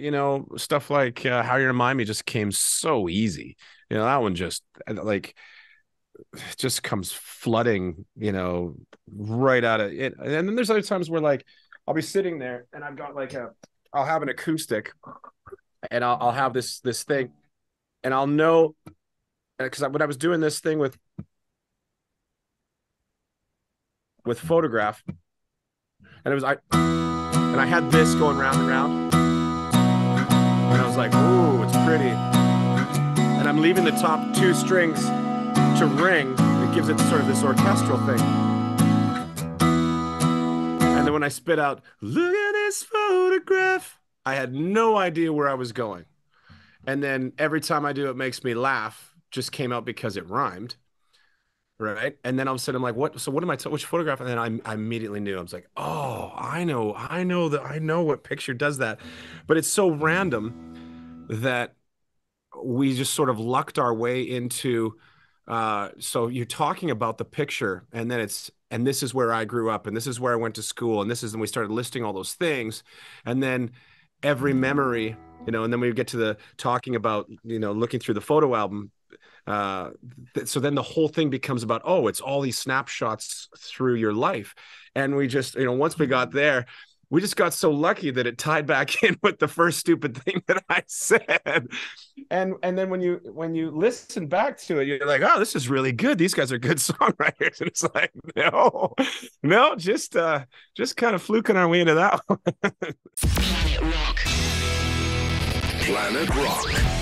you know, stuff like uh, How You Remind Me just came so easy. You know, that one just uh, like just comes flooding, you know, right out of it. And then there's other times where like I'll be sitting there and I've got like a I'll have an acoustic and I'll, I'll have this this thing and I'll know because when I was doing this thing with with photograph and it was I and I had this going round and round and I was like ooh it's pretty. And I'm leaving the top two strings to ring. It gives it sort of this orchestral thing. And then when I spit out look at this photograph I had no idea where I was going. And then every time I do it makes me laugh just came out because it rhymed right? And then all of a sudden i'm like what so what am i t- which photograph? And then I, I immediately knew. I was like oh i know i know that i know what picture does that. But it's so random that we just sort of lucked our way into uh, so you're talking about the picture and then it's and this is where i grew up and this is where i went to school and this is and we started listing all those things. And then every memory you know and then we get to the talking about you know looking through the photo album uh, th- so then the whole thing becomes about oh it's all these snapshots through your life. And we just you know once we got there we just got so lucky that it tied back in with the first stupid thing that i said and and then when you when you listen back to it you're like oh this is really good these guys are good songwriters and it's like no no just uh just kind of fluking our way into that one Planet Rock. Planet Rock.